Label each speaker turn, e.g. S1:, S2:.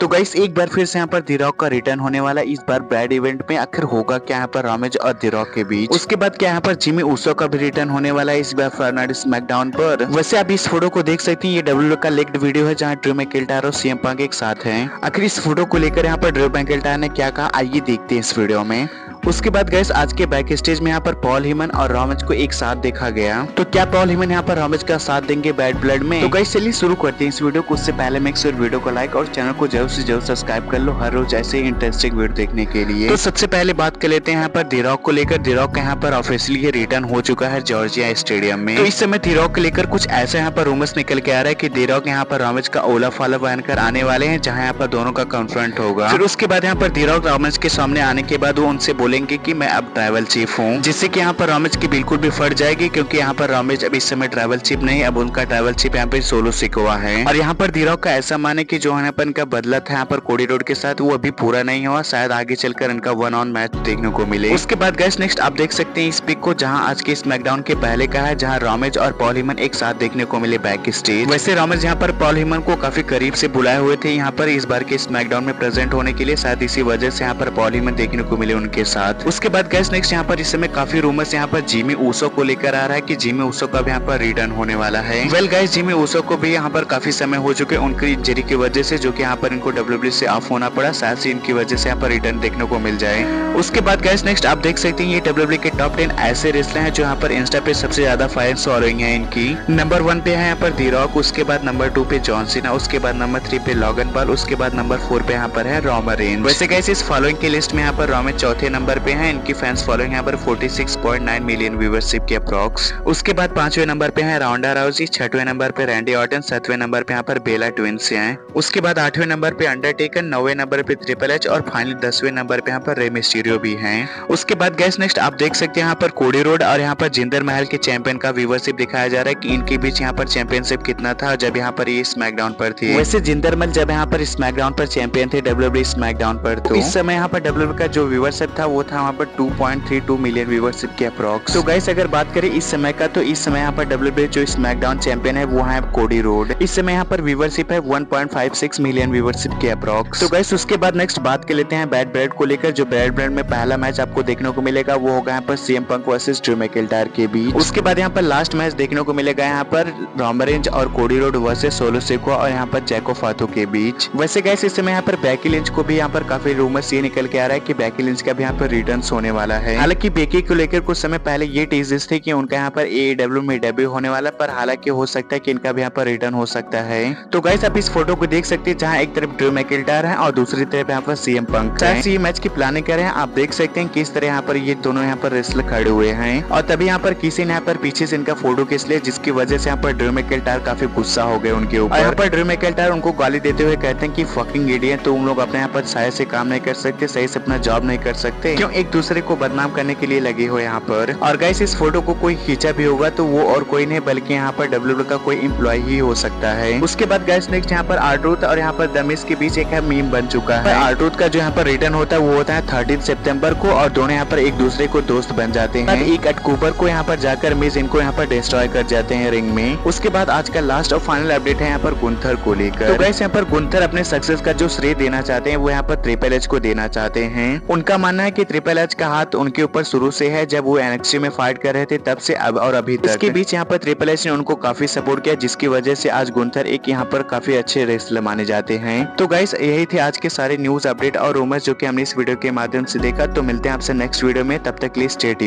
S1: तो गाइस एक बार फिर से यहाँ पर दिरॉक का रिटर्न होने वाला इस बार ब्रैड इवेंट में आखिर होगा क्या यहाँ पर रामेज और दिरॉक के बीच? उसके बाद क्या यहाँ पर जिमी उसो का भी रिटर्न होने वाला है इस बार फर्नाडिस मैकडाउन पर। वैसे आप इस फ़ोटो को देख सकते हैं, ये डब्ल्यू का लेक्ड वीडियो है जहाँ ड्रू मैकेल्टार और सीएम पंक एक साथ है। आखिर इस फ़ोटो को लेकर यहाँ पर ड्रू मैकेल्टार ने क्या कहा? आइए देखते हैं इस वीडियो में। उसके बाद गैस आज के बैक स्टेज में यहाँ पर पॉल हिमन और रोमेज को एक साथ देखा गया। तो क्या पॉल हिमन यहाँ पर रोमेज का साथ देंगे बैड ब्लड में? तो गैस चलिए शुरू करते हैं इस वीडियो को। उससे पहले मेक श्योर वीडियो को लाइक और चैनल को ज़रूर से ज़रूर सब्सक्राइब कर लो हर रोज ऐसे इंटरेस्टिंग वीडियो देखने के लिए। तो सबसे पहले बात कर लेते हैं यहाँ पर दिरॉक को लेकर। दिरॉक यहाँ पर ऑफिशियली रिटर्न हो चुका है जॉर्जिया स्टेडियम में। तो इस समय दिरॉक को लेकर कुछ ऐसा यहाँ पर रूमर्स निकल के आ रहा है की दिरॉक यहाँ पर रोमेज का ओला फॉलो बनकर आने वाले हैं, जहाँ यहाँ पर दोनों का कन्फ्रंट होगा। फिर उसके बाद यहाँ पर दिरॉक रोमेज के सामने आने के बाद वो उनसे बोलेंगे की मैं अब ट्रैवल चीफ हूँ, जिससे कि यहाँ पर रामेज की बिल्कुल भी फट जाएगी, क्योंकि यहाँ पर रामेज अब इस समय ट्रैवल चीफ नहीं, अब उनका ट्रैवल चीफ यहाँ पे सोलो सिकोवा है। और यहाँ पर धीराव का ऐसा माने की जो हनापन का बदला था यहाँ पर कोडी रोड के साथ, वो अभी पूरा नहीं हुआ, शायद आगे चलकर इनका वन ऑन मैच देखने को मिले। उसके बाद गैस नेक्स्ट आप देख सकते हैं इस पिक को, जहाँ आज के स्मैकडाउन के पहले का है, जहाँ रामेज और पॉलिमन एक साथ देखने को मिले बैक स्टेज वैसे रामेज यहाँ पर पॉलिमन को काफ़ी करीब से बुलाए हुए थे यहाँ पर इस बार के स्मैकडाउन में प्रेजेंट होने के लिए, शायद इसी वजह से यहाँ पर पॉलिमन देखने को मिले उनके साथ। उसके बाद गैस नेक्स्ट यहाँ पर इस समय काफ़ी रूमर्स यहाँ पर जिमी ऊसो को लेकर आ रहा है कि जिमी ऊसो का यहाँ पर रिटर्न होने वाला है वेल गाइस जिमी ऊसो को भी यहाँ पर काफ़ी समय हो चुके उनकी इंजरी की वजह से जो कि यहाँ पर इनको डब्ल्यू से ऑफ़ होना पड़ा साथ ही इनकी वजह से यहाँ पर रिटर्न देखने को मिल जाए उसके बाद गाइस नेक्स्ट आप देख सकते हैं ये डब्ल्यू के टॉप टेन ऐसे रेसलर है जो यहाँ पर इंस्टा पे सबसे ज़्यादा फाइन फॉलोइंग है इनकी नंबर वन पे है यहाँ पर धीरॉक उसके बाद नंबर टू पे जॉन सीना उसके बाद नंबर थ्री पे लॉगन पाल उसके बाद नंबर फोर पे यहाँ पर है रोमर रेन वैसे गैस इस फॉलोइंग की लिस्ट में यहाँ पर रोमे चौथे नंबर पे है इनकी फैंस फॉलोइंग यहाँ पर फोर्टी 6.9 मिलियन व्यूवरशिप के अप्रॉक्स उसके बाद पांचवे नंबर पे है राउंडा राउजी छठवें नंबर पे रैंडी ऑर्टन सातवें नंबर पे यहाँ पर बेला ट्विंस हैं. उसके बाद आठवें नंबर पे अंडरटेकन नौवे नंबर पे ट्रिपल एच और फाइनली दसवें नंबर पे यहाँ पर रेमिस्टीरियो भी हैं. उसके बाद गैस नेक्स्ट आप देख सकते हैं यहाँ पर कोडी रोड और यहाँ पर जिंदर महल के चैंपियन का व्यूवरशिप दिखाया जा रहा है कि इनके बीच यहाँ पर चैंपियनशिप कितना था जब यहाँ पर ये स्मैकडाउन पर थी. वैसे जिंदर महल जब यहाँ पर स्मैकडाउन पर चैंपियन थे डब्ल्यू स्मैकडाउन पर तो इस समय यहाँ पर डब्ल्यू का जो व्यूवरशिप था वो था वहाँ पर टू मिलियन व्यूवरशिप के अप्रॉक्स तो गाइस अगर बात करें इस समय का तो इस समय यहाँ पर डब्ल्यू जो स्मैकडाउन चैंपियन है, वो है कोडी रोड इस समय यहाँ पर व्यूवरशिप है 1.56 मिलियन व्यूवरशिप के अप्रॉक्स तो गाइस उसके बाद नेक्स्ट बात कर लेते हैं बैड ब्रेड को लेकर, जो बैड ब्रेड में पहला मैच आपको देखने को मिलेगा, वो होगा यहाँ पर CM Punk versus Drew McIntyre के बीच। उसके बाद यहाँ पर लास्ट मैच देखने को मिलेगा यहाँ पर रॉमरेंज और कोडी रोड वर्सेज सोलो सेको और यहाँ पर जैको फातो के बीच। वैसे गैस इस समय यहाँ पर बैकी लिंच को भी यहाँ पर काफ़ी रूमर्स ये निकल के आ रहा है की बैकी लिंच का भी यहाँ पर रिटर्न होने वाला है। हालाँकि बेकी को लेकर कुछ समय पहले ये टीजेस थे कि उनका यहाँ पर ए डब्ल्यू में डेब्यू होने वाला पर हालाँकि हो सकता है कि इनका भी यहाँ पर रिटर्न हो सकता है। तो गाइस आप इस फ़ोटो को देख सकते हैं जहाँ एक तरफ़ ड्रू मैकेल्टार है और दूसरी तरफ़ यहाँ पर सीएम पंक ये मैच की प्लानिंग कर रहे हैं। आप देख सकते हैं किस तरह यहाँ पर ये दोनों यहाँ पर रेसलर खड़े हुए हैं। और तभी यहाँ पर किसी ने यहाँ पर पीछे से इनका फ़ोटो खींच लिया जिसकी वजह से यहाँ पर ड्रू मैकेल्टार काफ़ी गुस्सा हो गए उनके ऊपर यहाँ पर ड्रू मैकेल्टार उनको गाली देते हुए कहते हैं की फकिंग इडियट तो उन लोग अपने यहाँ पर सही से काम नहीं कर सकते सही से अपना जॉब नहीं कर सकते। क्यों एक दूसरे को बदनाम करने के लिए लगे हो यहाँ पर और गाइस इस फ़ोटो को कोई खींचा भी होगा तो वो और कोई नहीं बल्कि यहाँ पर डब्ल्यू का कोई इम्प्लॉय ही हो सकता है उसके बाद गैस नेक्स्ट यहाँ पर आर्ट्रूथ और यहाँ पर दमिस के बीच एक मीम बन चुका है आर्ट्रूथ का जो यहाँ पर रिटर्न होता है वो होता है थर्टीन सेप्टेम्बर को और दोनों यहाँ पर एक दूसरे को दोस्त बन जाते हैं एक अक्टूबर को यहाँ पर जाकर मिस इनको यहाँ पर डिस्ट्रॉय कर जाते हैं रिंग में उसके बाद आज का लास्ट और फाइनल अपडेट है यहाँ पर गुंथर को लेकर तो गैस यहाँ पर गुंथर अपने सक्सेस का जो श्रेय देना चाहते हैं वो यहाँ पर ट्रिपल एच को देना चाहते हैं उनका मानना है की ट्रिपल एच का हाथ उनके ऊपर शुरू से है, जब वो एनएक्सी में फाइट कर रहे थे, तब से अब और अभी तक। इसके बीच यहाँ पर ट्रिपल एच ने उनको काफ़ी सपोर्ट किया, जिसकी वजह से आज गुंथर एक यहाँ पर काफ़ी अच्छे रेसलर माने जाते हैं। तो गाइस यही थे आज के सारे न्यूज़ अपडेट और रूमर्स जो की हमने इस वीडियो के माध्यम से देखा। तो मिलते हैं आपसे नेक्स्ट वीडियो में, तब तक लिए स्टेट